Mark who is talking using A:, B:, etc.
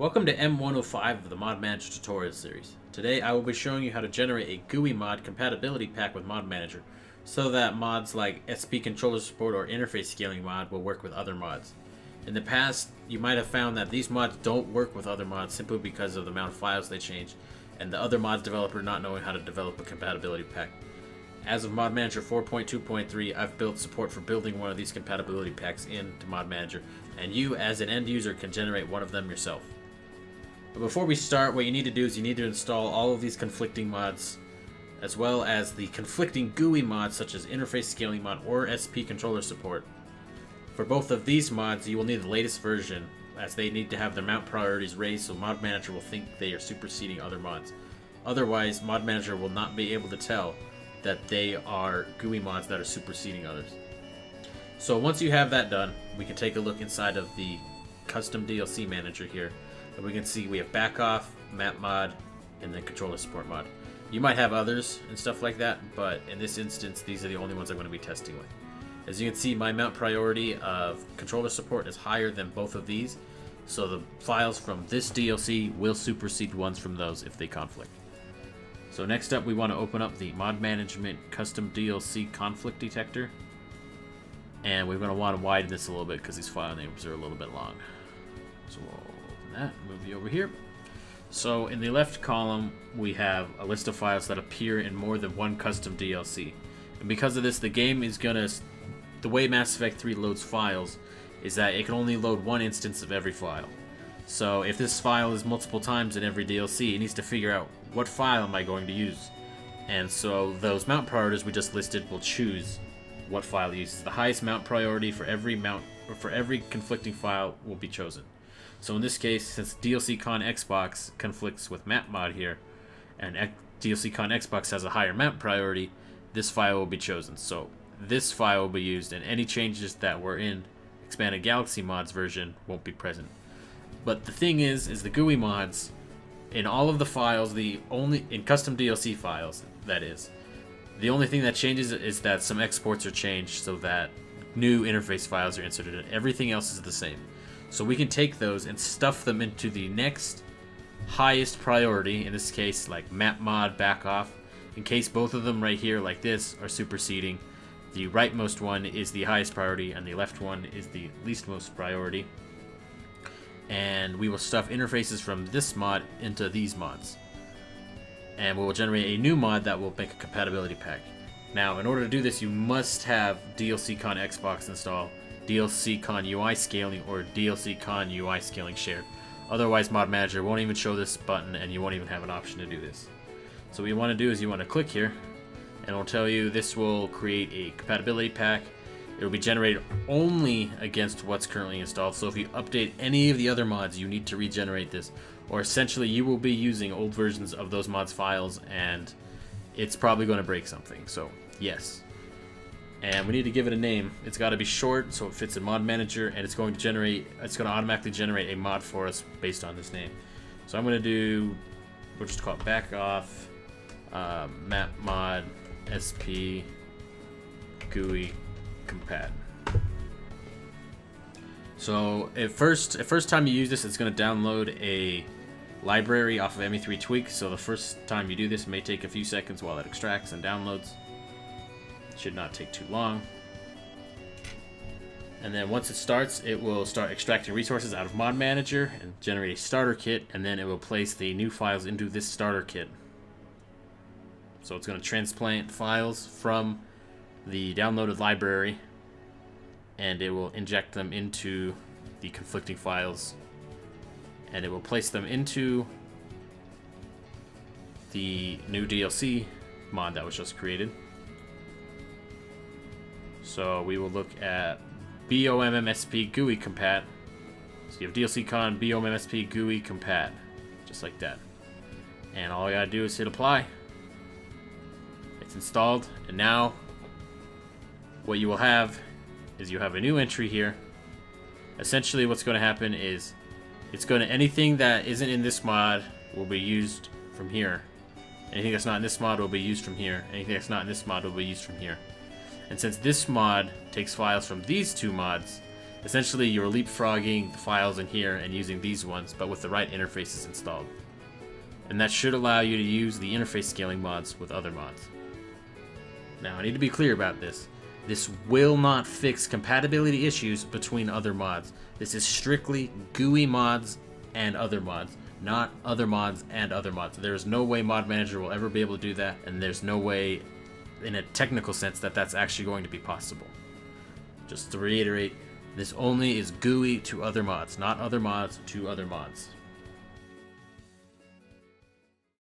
A: Welcome to M105 of the Mod Manager tutorial series. Today I will be showing you how to generate a GUI mod compatibility pack with Mod Manager so that mods like SP controller support or interface scaling mod will work with other mods. In the past, you might have found that these mods don't work with other mods simply because of the amount of files they change and the other mods developer not knowing how to develop a compatibility pack. As of Mod Manager 4.2.3, I've built support for building one of these compatibility packs into Mod Manager, and you, as an end user, can generate one of them yourself. But before we start, what you need to do is you need to install all of these conflicting mods, as well as the conflicting GUI mods such as Interface Scaling Mod or SP Controller support. For both of these mods, you will need the latest version, as they need to have their mount priorities raised so Mod Manager will think they are superseding other mods. Otherwise, Mod Manager will not be able to tell that they are GUI mods that are superseding others. So once you have that done, we can take a look inside of the custom DLC manager here and we can see we have back off, map mod, and then controller support mod. You might have others and stuff like that, but in this instance, these are the only ones I'm going to be testing with. As you can see, my mount priority of controller support is higher than both of these, so the files from this DLC will supersede ones from those if they conflict. So next up, we want to open up the Mod Management Custom DLC Conflict Detector. And we're going to want to widen this a little bit because these file names are a little bit long. So we'll that, you over here. So in the left column, we have a list of files that appear in more than one custom DLC. And because of this, the game is gonna, the way Mass Effect 3 loads files is that it can only load one instance of every file. So if this file is multiple times in every DLC, it needs to figure out what file am I going to use. And so those mount priorities we just listed will choose what file uses. The highest mount priority for every mount or for every conflicting file will be chosen. So in this case, since DLCCon Xbox conflicts with map mod here, and DLCCon Xbox has a higher map priority, this file will be chosen. So this file will be used, and any changes that were in Expanded Galaxy mods version won't be present. But the thing is, is the GUI mods, in all of the files, the only in custom DLC files, that is, the only thing that changes is that some exports are changed so that new interface files are inserted, and everything else is the same. So we can take those and stuff them into the next highest priority, in this case like map mod back off, in case both of them right here like this are superseding. The rightmost one is the highest priority and the left one is the least most priority. And we will stuff interfaces from this mod into these mods. And we will generate a new mod that will make a compatibility pack. Now, in order to do this, you must have DLCCon Xbox installed DLCCon UI scaling or DLC con UI scaling shared. Otherwise, Mod Manager won't even show this button and you won't even have an option to do this. So what you want to do is you want to click here and it'll tell you this will create a compatibility pack. It will be generated only against what's currently installed. So if you update any of the other mods, you need to regenerate this. Or essentially, you will be using old versions of those mods files and it's probably going to break something. So yes, and we need to give it a name. It's got to be short so it fits in Mod Manager, and it's going to generate, it's going to automatically generate a mod for us based on this name. So I'm going to do, we'll just call it back off, uh, map mod sp GUI compat. So at first, at first time you use this, it's going to download a library off of ME3 Tweak. So the first time you do this, may take a few seconds while it extracts and downloads. Should not take too long. And then once it starts, it will start extracting resources out of Mod Manager and generate a starter kit, and then it will place the new files into this starter kit. So it's going to transplant files from the downloaded library, and it will inject them into the conflicting files, and it will place them into the new DLC mod that was just created. So we will look at BOMMSP GUI compat. So you have DLCCon BOMMSP GUI compat. Just like that. And all you gotta do is hit apply. It's installed. And now what you will have is you have a new entry here. Essentially what's going to happen is it's going to anything that isn't in this mod will be used from here. Anything that's not in this mod will be used from here. Anything that's not in this mod will be used from here. And since this mod takes files from these two mods, Essentially, you're leapfrogging the files in here and using these ones, but with the right interfaces installed. And that should allow you to use the interface scaling mods with other mods. Now, I need to be clear about this. This will not fix compatibility issues between other mods. This is strictly GUI mods and other mods, not other mods and other mods. There's no way Mod Manager will ever be able to do that, and there's no way, in a technical sense, that that's actually going to be possible. Just to reiterate, this only is GUI to other mods, not other mods to other mods.